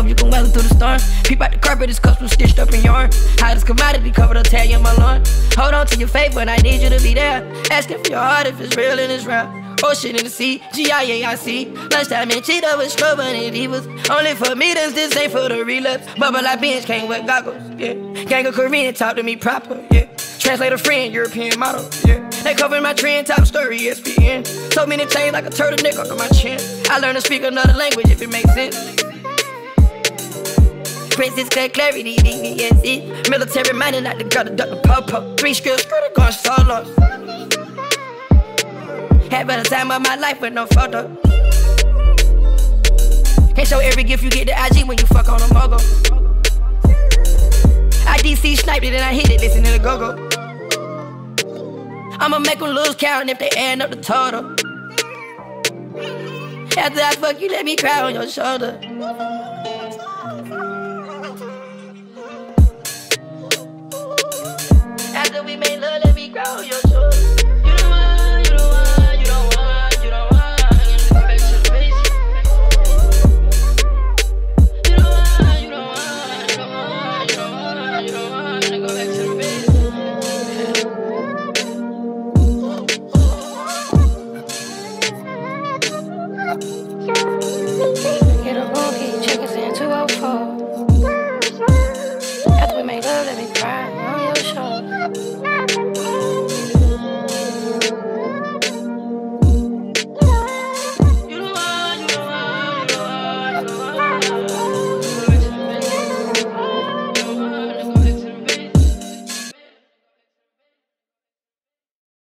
hope you can weather through the storm. Peep out the carpet, it's custom stitched up in yarn. Hottest commodity covered up, tag in my lawn. Hold on to your faith, but I need you to be there. Asking for your heart if it's real and it's real. Ocean in the sea, G-I-A-I-C Lunchtime in Cheetah with Strobel and Divas Only for meters, this ain't for the relapse Bubble like bench, can't goggles, yeah Gang of Korean, talk to me proper, yeah Translate a friend, European model, yeah They cover my trend, top story, ESPN So many chains like a turtleneck under my chin I learned to speak another language if it makes sense Princess cut clarity, yes, it Military minded, not the girl to duck the po-po Three skills, skirt, going solo had better time of my life with no photo. Can't show every gift you get to IG when you fuck on a mogul. I DC sniped it and I hit it, listen to the go go. I'ma make them lose count if they add up the total. After I fuck you, let me cry on your shoulder. We made love, let me grow. Your